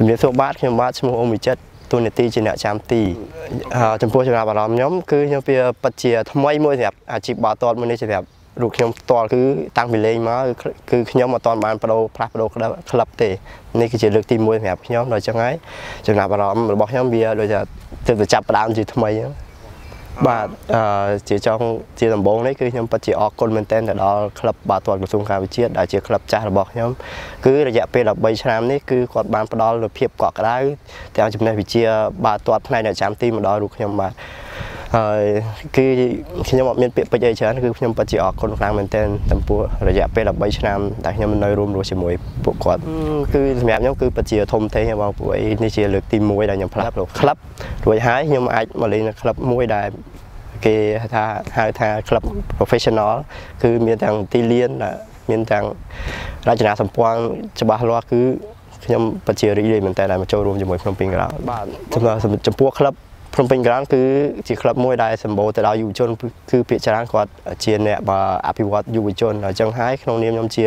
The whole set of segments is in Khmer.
ជំរាបសួរបាទខ្ញុំបាទឈ្មោះអ៊ំវិចិត្រទូនីតិជាអ្នកចាំទីចំពោះចំណាប់អារម្មណ៍ខ្ញុំគឺខ្ញុំវាពិតជាថ្មីមួយសម្រាប់អាជីពបាល់ទាត់មួយនេះសម្រាប់រូបខ្ញុំផ្ទាល់គឺតាំងពីលេងមកគឺខ្ញុំអត់ទាន់បានបដូរផ្លាស់ប្ដូរក្លឹបទេនេះគឺជាលើកទី1សម្រាប់ខ្ញុំដល់ចឹងហើយចំណាប់អារម្មណ៍របស់ខ្ញុំវាដូចថាទើបតែចាប់ផ្ដើមជាថ្មីហ្នឹង បាទអឺជាចង់ជាដំបូងនេះគឺខ្ញុំពិតជាអរគុណមែនទែនទៅដល់ក្លឹបបាល់ទាត់ក្រសួងការវិជាតិដែលជាក្លឹបចាស់របស់ខ្ញុំគឺរយៈពេល13ឆ្នាំនេះគឺគាត់បានផ្ដល់នូវភាពកក់ក្ដៅទាំងចំណេះវិជ្ជាបាល់ទាត់ផ្នែកអ្នកចាំទីមកដល់រូបខ្ញុំបាទ ហើយគឺខ្ញុំអត់មានពាក្យពេចន៍អីច្រើនគឺខ្ញុំពិតជាអរគុណខ្លាំងមែនទែនចំពោះរយៈពេល13ឆ្នាំដែលខ្ញុំនៅរួមរស់ជាមួយពួកគាត់គឺសម្រាប់ខ្ញុំគឺពិតជាធំធេងបងព្រោះអីនេះជាលើកទី1ដែលខ្ញុំផ្លាស់ប្ដូរក្លឹបរួចហើយខ្ញុំអាចមកលេងនៅក្លឹបមួយដែលគេថាហៅថាក្លឹប professional គឺមានទាំងទីលានមានទាំងរចនាសម្ព័ន្ធច្បាស់លាស់គឺខ្ញុំពិតជារីករាយមែនតើដែលមកចូលរួមជាមួយភ្នំពេញក្រៅបាទចំពោះក្លឹប ភ្នំពេញក្រានគឺជាក្លឹបមួយដែលសម្បូរទៅដោយយុវជនគឺភាគច្រើនគាត់ជាអ្នកអភិវឌ្ឍយុវជនអញ្ចឹងហើយក្នុងនាមខ្ញុំជា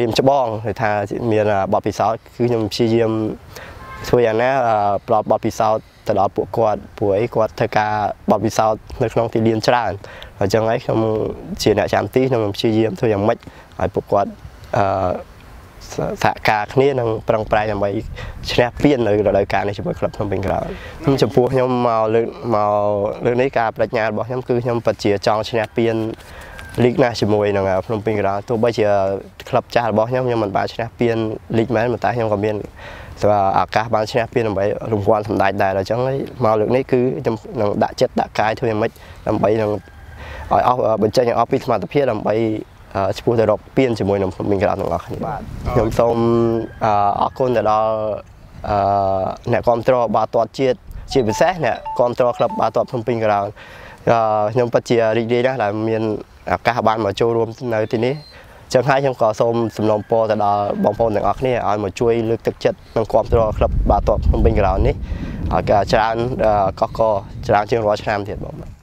រៀមច្បងគឺថាមានបទពិសោធន៍គឺខ្ញុំព្យាយាមធ្វើយ៉ាងណាផ្ដល់បទពិសោធន៍ទៅដល់ពួកគាត់ព្រោះអីគាត់ធ្វើការបទពិសោធន៍នៅក្នុងទីលានច្រើនអញ្ចឹងហើយខ្ញុំជាអ្នកចាំទីខ្ញុំព្យាយាមធ្វើយ៉ាងម៉េចឲ្យពួកគាត់អឺ សហការគ្នានឹងប្រឹងប្រែងដើម្បីឈ្នះពាននៅរដូវកាលនេះជាមួយក្លឹបភ្នំពេញក្រៅខ្ញុំចំពោះខ្ញុំមកលើកមកលើកនេះការបដិញ្ញារបស់ខ្ញុំគឺខ្ញុំពិតជាចង់ឈ្នះពានលីកណាស់ជាមួយនឹងភ្នំពេញក្រៅទោះបីជាក្លឹបចាស់របស់ខ្ញុំខ្ញុំមិនបានឈ្នះពានលីកមែនប៉ុន្តែខ្ញុំក៏មានសម្រាប់ឱកាសបានឈ្នះពានដើម្បីរង្វាន់សម្ដេចដែរអញ្ចឹងមកលើកនេះគឺខ្ញុំនឹងដាក់ចិត្តដាក់កាយធ្វើយ៉ាងម៉េចដើម្បីនឹងឲ្យអស់បញ្ចេញឲ្យអស់ពីសមត្ថភាពដើម្បី ឈ្មោះទៅរកពៀនជាមួយនឹងមីងក្រានទាំងអស់គ្នាបាទខ្ញុំសូមអរគុណទៅដល់អ្នកគ្រប់គ្រងបាល់ទាត់ជាតិជាពិសេសអ្នកគ្រប់គ្រងក្លឹបបាល់ទាត់ភ្នំពេញក្រៅខ្ញុំពិតជារីករាយណាស់ដែលមានឱកាសបានមកចូលរួមនៅទីនេះចឹងហើយខ្ញុំក៏សូមសំណូមពរទៅដល់បងប្អូនទាំងអស់គ្នាឲ្យមកជួយលើកទឹកចិត្តនិងគ្រប់គ្រងក្លឹបបាល់ទាត់ភ្នំពេញក្រៅនេះឲ្យកច្រើនកកកច្រើនជាងរាល់ឆ្នាំទៀតបង